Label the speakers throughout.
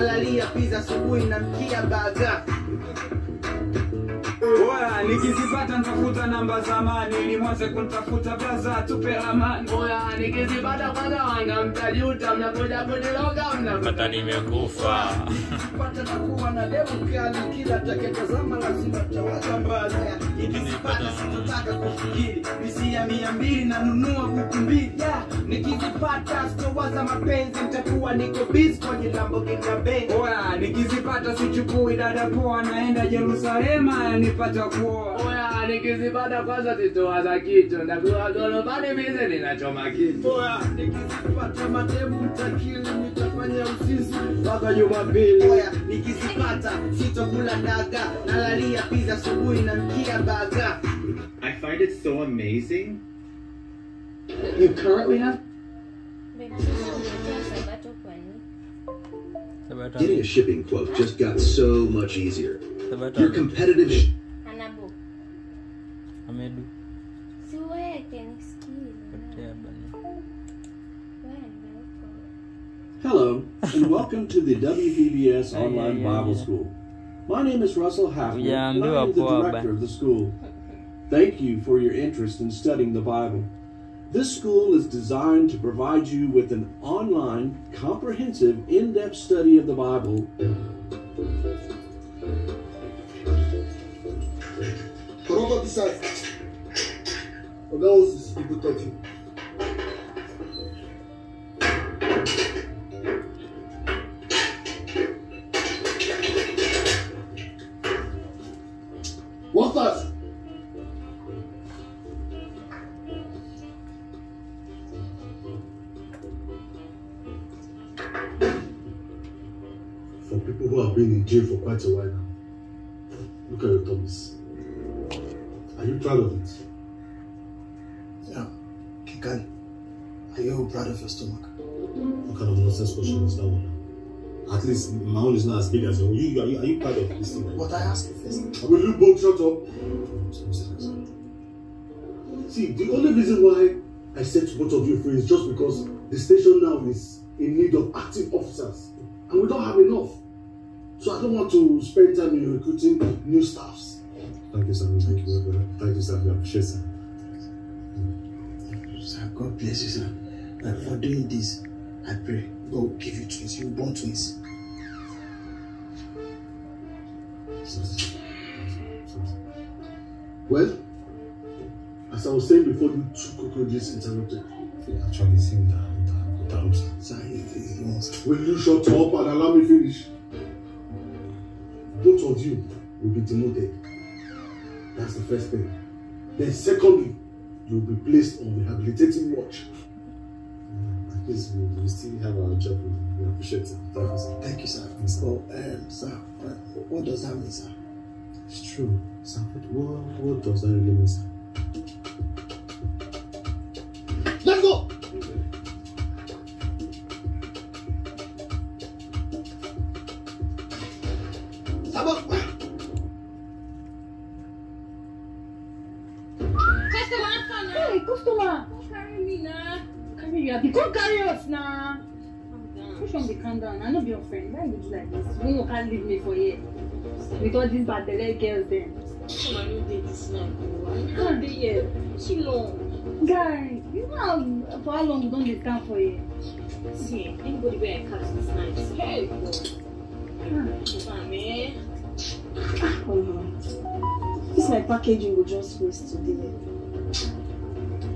Speaker 1: nalalia pizza asubuhi na mkia baga
Speaker 2: nikizipata ntafuta namba zamani ni mwanze kuntafuta braza tupe amani.
Speaker 1: oya nikizipata kwanza wanga mtajuta mnakuja kuniloga
Speaker 3: mnapata nimekufa.
Speaker 1: pata takuwa na demu kali kila taketazama lazima tawaza mbali nikizipata sitotaka kufikiri misia mia mbili nanunua buku mbili yeah. nikizipata sitowaza mapenzi ntakuwa niko bizi kwenye Lamborghini ya benzi
Speaker 2: Oya, nikizipata sichukui dada poa, naenda jerusalema yanipata kuoa.
Speaker 1: Oya nikizipata kwanza sitowaza kitu ndakuwa gorofani mize ninachoma kitu. Oya nikizipata mademu mtakili nitafanya usisi mpaka jumapili. Oya nikizipata sitokula daga nalalia pizza asubuhi na mkia baga.
Speaker 4: I find it so amazing.
Speaker 1: You currently have?
Speaker 5: Getting a shipping quote just got so much easier. Your competitive
Speaker 6: Siweke nisikize.
Speaker 3: potea bana.
Speaker 6: Wenda huko.
Speaker 7: Hello, and welcome to the WVBS
Speaker 3: Yeah,
Speaker 7: Online
Speaker 3: yeah, yeah,
Speaker 7: Bible. School. My name is Russell Hafner,
Speaker 3: Yeah,
Speaker 7: and I am the director of the school. Thank you for your interest in studying the Bible. This school is designed to provide you with an online, comprehensive, in depth study of the Bible.
Speaker 8: Korogo What's that? For people who have been in jail for quite a while now, look at your tummies. Are you proud of it?
Speaker 9: Yeah. Kikan, are you proud of your stomach?
Speaker 8: What kind of nonsense question is that one? At least my own is not as big as your own. You, are, you, are you proud of this thing?
Speaker 9: But I asked you first.
Speaker 8: Will you both shut up? See, the only reason why I said to both of you free is just because the station now is in need of active officers. And we don't have enough. So I don't want to spend time in recruiting new staffs. Thank you, sir. Thank you, very much. Thank you, sir. We appreciate sir.
Speaker 9: Sir, God bless you, sir. And for doing this, I pray God will give you twins. You will born twins.
Speaker 8: Well, as I was saying before, you two cockroaches interrupted.
Speaker 10: Actually, sing that without sir.
Speaker 9: Sir.
Speaker 8: Will you shut up and allow me finish? Both of you will be demoted. That's the first thing. Then secondly, you will be placed on rehabilitative watch.
Speaker 10: At least we, we still have our job. We appreciate it. Thank you, sir.
Speaker 9: Thank you, sir. Oh, um, sir, uh, what does that mean, sir?
Speaker 10: It's true. Sir, what, what does that really mean, sir?
Speaker 8: Let's go! Sabah!
Speaker 11: You. Abi, Come carry us
Speaker 6: down.
Speaker 11: Which one be calm down? I no be your friend. Why you do like this? You no can't leave me for here. With all these bad belle girls then.
Speaker 6: Come on, you did this now. I can't be here. Too long.
Speaker 11: Guy, you know how, for how long we don dey stand for here?
Speaker 6: See, anybody where I catch this night. Hey. Come man.
Speaker 12: Omo, this my packaging go just waste today.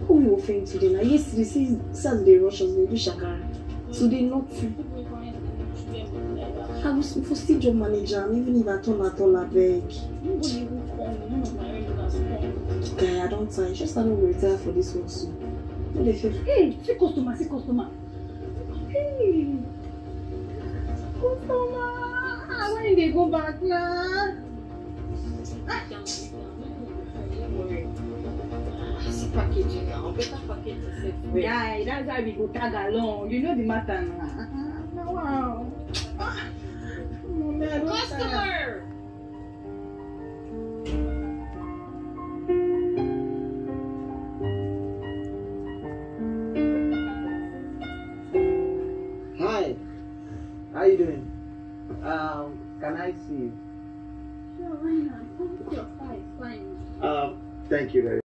Speaker 12: Who we offend today? Na yesterday Saturday rush us dey do shakara. Today nothing. I go s- for still job manager am even if I turn at all.
Speaker 6: None of my call.
Speaker 12: Guy, I don tire. Just I go retire for this work soon. No dey fair.
Speaker 11: Hey, see customer, see customer. Hey, customer. Ah, when dey go back now?
Speaker 6: Don't worry. See packaging now. Better package yourself. well.
Speaker 11: Guy, that's why we go tag along. You know the matter now. Ah, wow. Ah, Mommy, I don tire.
Speaker 6: Customer!
Speaker 1: Hi. How you doing? Um, can I see it?
Speaker 11: Sure, why not? Come to your side, fine.
Speaker 1: Um, thank you very